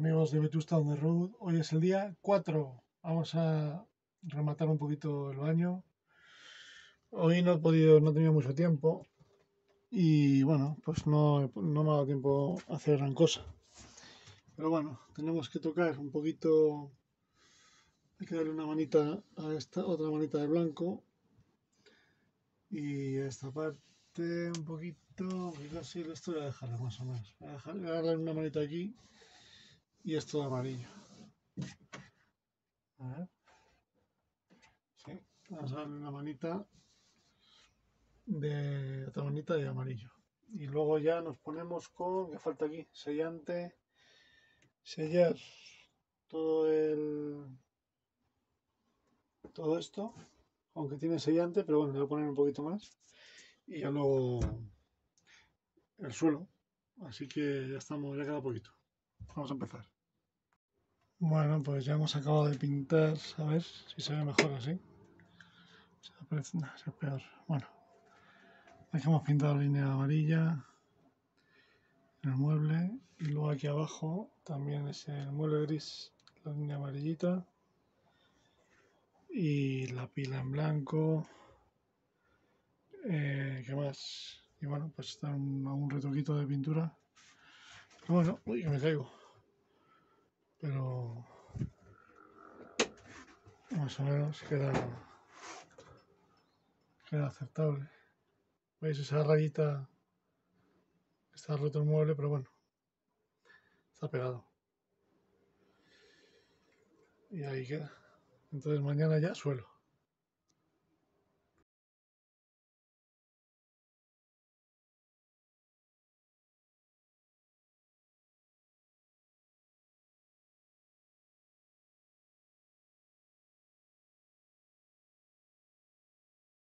amigos de Vetusta on the Road. Hoy es el día 4. Vamos a rematar un poquito el baño. Hoy no he podido, no he tenido mucho tiempo. Y bueno, pues no, no me ha dado tiempo a hacer gran cosa. Pero bueno, tenemos que tocar un poquito. Hay que darle una manita a esta, otra manita de blanco. Y a esta parte un poquito. Casi esto voy a dejarlo más o menos. Voy a, dejar, voy a darle una manita aquí y esto de amarillo. Vamos a darle una manita de otra manita de amarillo. Y luego ya nos ponemos con, ¿qué falta aquí? Sellante, sellar todo el, todo esto, aunque tiene sellante, pero bueno, le voy a poner un poquito más. Y ya luego el suelo. Así que ya estamos, ya queda poquito. Vamos a empezar. Bueno, pues ya hemos acabado de pintar, a ver si se ve mejor así. Se parece, no, es peor. Bueno, aquí hemos pintado la línea amarilla en el mueble y luego aquí abajo también es el mueble gris, la línea amarillita y la pila en blanco. Eh, ¿Qué más? Y bueno, pues está un, un retoquito de pintura. Pero bueno, uy, que me caigo. Pero más o menos queda, queda aceptable. ¿Veis esa rayita? Está roto el mueble, pero bueno, está pegado. Y ahí queda. Entonces mañana ya suelo.